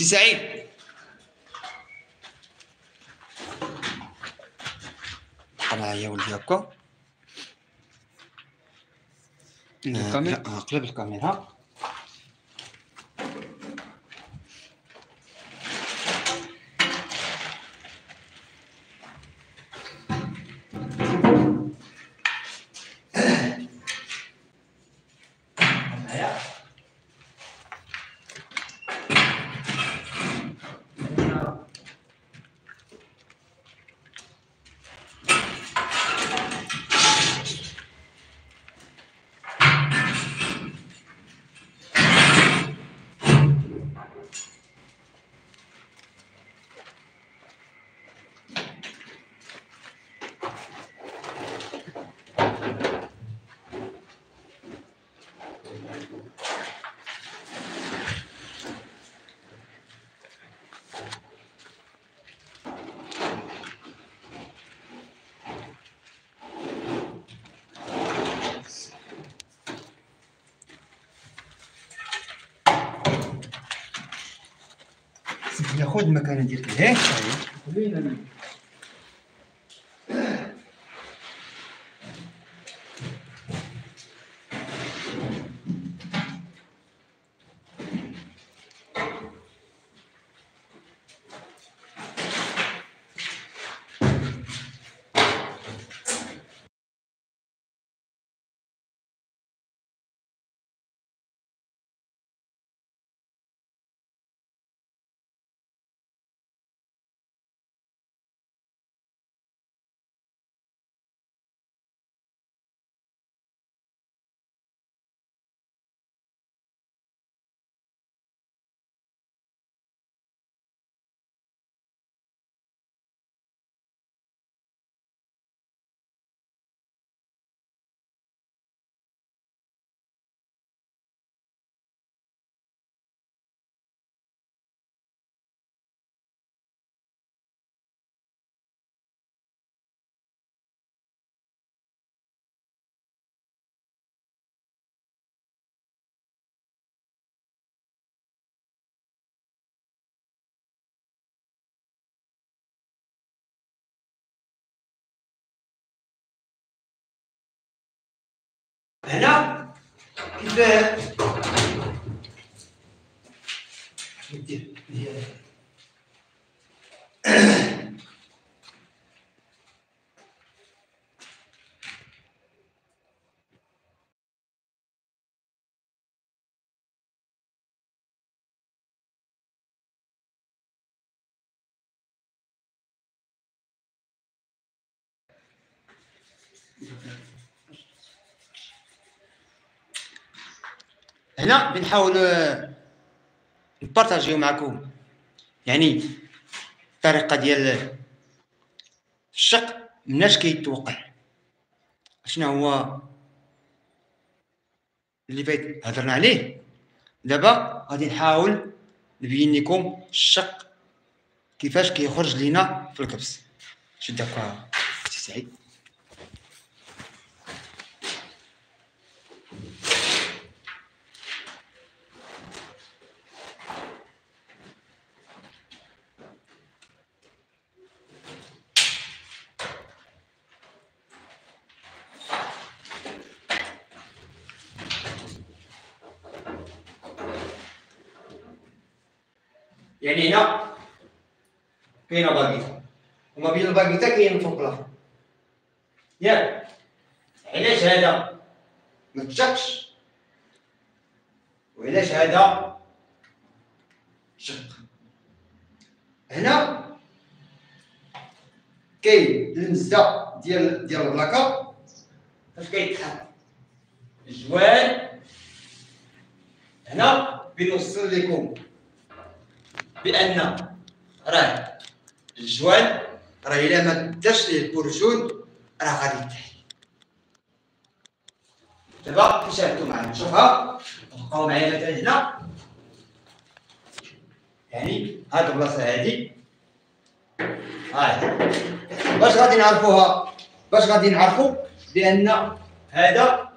سي سعيد أنا يا ولدي هكا. الكاميرا. الكاميرا سيدي خذ المكانه هنا كيف ندير هنا بنحاول آه، نبارطاجيو معكم. يعني الطريقة ديال الشق مناش كيتوقع. شنو هو اللي فايت هضرنا عليه؟ دابا غادي نحاول نبين لكم الشق كيفاش كيخرج لينا في الكبس. شد هكا سي سعيد. يعني هنا كاينة باكيته وما بين الباكيته كاين فوق الآخر ياك علاش هذا ما تشقش؟ وعلاش هذا شق؟ هنا كاين المزه ديال ديال البلاكة. فاش كيتحط الجوال. هنا بنوصل لكم بأن راه الجوال راه إلا ما داش ليه البرجول راه غادي يتحل. دابا تشاهدوا معنا شوفها بقاو معايا مثلا هنا. يعني هاد البلاصه هادي. هاي باش غادي نعرفوها باش غادي نعرفوا بأن هذا